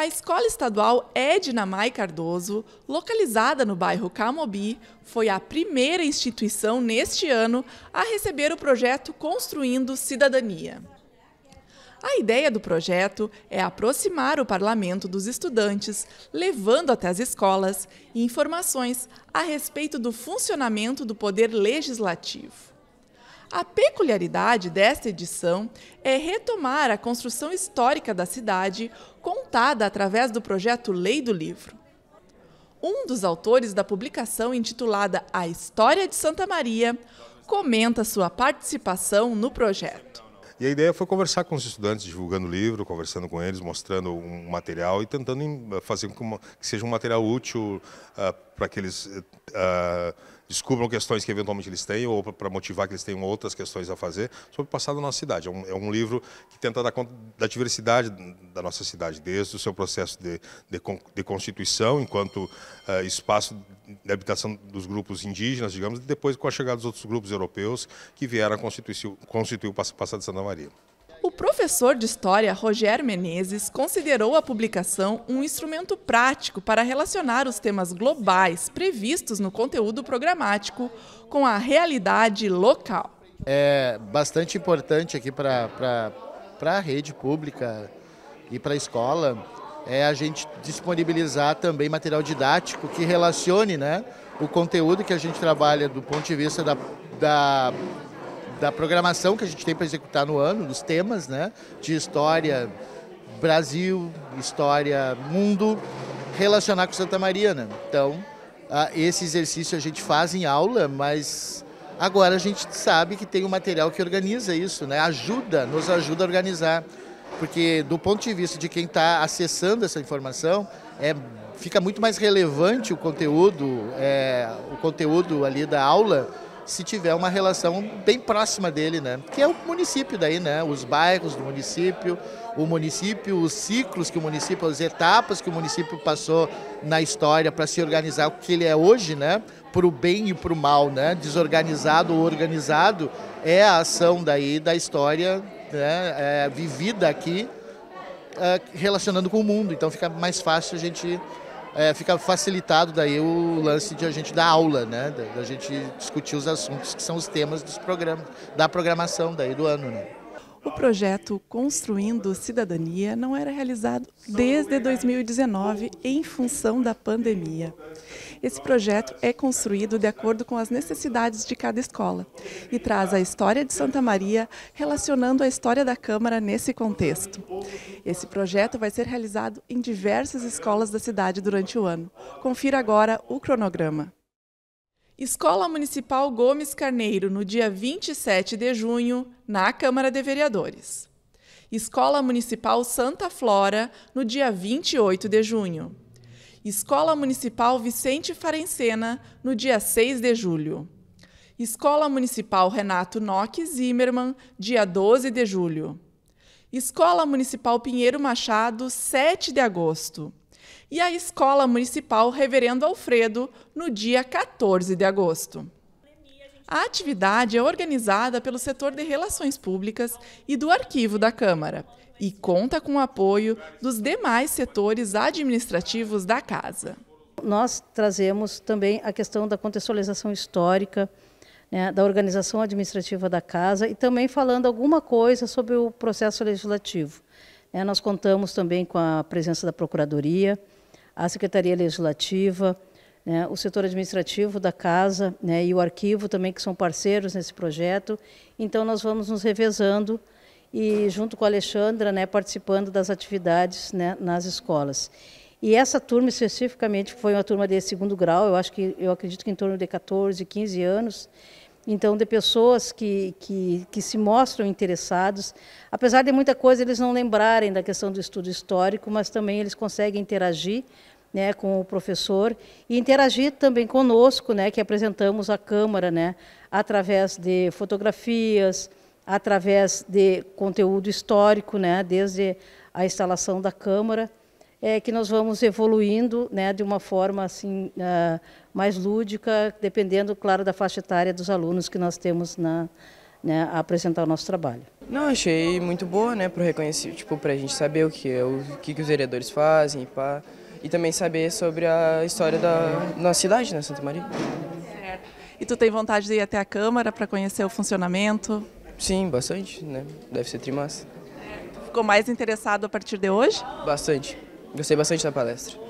A Escola Estadual Edna Mai Cardoso, localizada no bairro Camobi, foi a primeira instituição neste ano a receber o projeto Construindo Cidadania. A ideia do projeto é aproximar o parlamento dos estudantes, levando até as escolas informações a respeito do funcionamento do poder legislativo. A peculiaridade desta edição é retomar a construção histórica da cidade, contada através do projeto Lei do Livro. Um dos autores da publicação, intitulada A História de Santa Maria, comenta sua participação no projeto. E a ideia foi conversar com os estudantes, divulgando o livro, conversando com eles, mostrando um material e tentando fazer com que seja um material útil uh, para que eles uh, descubram questões que eventualmente eles têm ou para motivar que eles tenham outras questões a fazer sobre o passado da nossa cidade. É um, é um, livro que tenta dar conta da diversidade da nossa cidade, desde o seu processo de, de, de constituição, enquanto uh, espaço de habitação dos grupos indígenas, digamos, e depois com a chegada dos outros grupos europeus que vieram constituir, constituir o passado de Santa Maria. Professor de História, Rogério Menezes, considerou a publicação um instrumento prático para relacionar os temas globais previstos no conteúdo programático com a realidade local. É bastante importante aqui para a rede pública e para a escola é a gente disponibilizar também material didático que relacione né, o conteúdo que a gente trabalha do ponto de vista da, da da programação que a gente tem para executar no ano, dos temas, né? De história Brasil, história mundo, relacionar com Santa Maria, né? Então, esse exercício a gente faz em aula, mas agora a gente sabe que tem um material que organiza isso, né? Ajuda, nos ajuda a organizar. Porque do ponto de vista de quem está acessando essa informação, é, fica muito mais relevante o conteúdo, é, o conteúdo ali da aula se tiver uma relação bem próxima dele, né? Que é o município daí, né? Os bairros do município, o município, os ciclos que o município, as etapas que o município passou na história para se organizar o que ele é hoje, né? Para o bem e para o mal, né? Desorganizado ou organizado é a ação daí da história né? é, vivida aqui é, relacionando com o mundo. Então fica mais fácil a gente é, fica facilitado daí o lance de a gente dar aula, né? Da, da, gente discutir os assuntos que são os temas dos programas, da programação daí do ano, né? O projeto Construindo Cidadania não era realizado desde 2019 em função da pandemia. Esse projeto é construído de acordo com as necessidades de cada escola e traz a história de Santa Maria relacionando a história da Câmara nesse contexto. Esse projeto vai ser realizado em diversas escolas da cidade durante o ano. Confira agora o cronograma. Escola Municipal Gomes Carneiro, no dia 27 de junho, na Câmara de Vereadores. Escola Municipal Santa Flora, no dia 28 de junho. Escola Municipal Vicente Farencena, no dia 6 de julho. Escola Municipal Renato Nock Zimmermann, dia 12 de julho. Escola Municipal Pinheiro Machado, 7 de agosto e a Escola Municipal Reverendo Alfredo, no dia 14 de agosto. A atividade é organizada pelo setor de Relações Públicas e do Arquivo da Câmara e conta com o apoio dos demais setores administrativos da Casa. Nós trazemos também a questão da contextualização histórica, né, da organização administrativa da Casa e também falando alguma coisa sobre o processo legislativo. É, nós contamos também com a presença da Procuradoria, a Secretaria Legislativa, né, o setor administrativo da casa né, e o arquivo também, que são parceiros nesse projeto. Então, nós vamos nos revezando e, junto com a Alexandra, né, participando das atividades né, nas escolas. E essa turma, especificamente, foi uma turma de segundo grau, eu acho que, eu acredito que em torno de 14, 15 anos, então de pessoas que, que, que, se mostram interessados, apesar de muita coisa eles não lembrarem da questão do estudo histórico, mas também eles conseguem interagir né, com o professor e interagir também conosco, né, que apresentamos a Câmara, né, através de fotografias, através de conteúdo histórico, né, desde a instalação da Câmara, é, que nós vamos evoluindo né, de uma forma assim uh, mais lúdica, dependendo, claro, da faixa etária dos alunos que nós temos na, né, a apresentar o nosso trabalho. Não, achei muito boa, né, pro reconhecer, tipo, pra gente saber o que é, o que, que os vereadores fazem, pá, e também saber sobre a história da nossa cidade, né, Santa Maria. Certo. E tu tem vontade de ir até a Câmara para conhecer o funcionamento? Sim, bastante, né? Deve ser trimassa. Ficou mais interessado a partir de hoje? Bastante. Gostei bastante da palestra.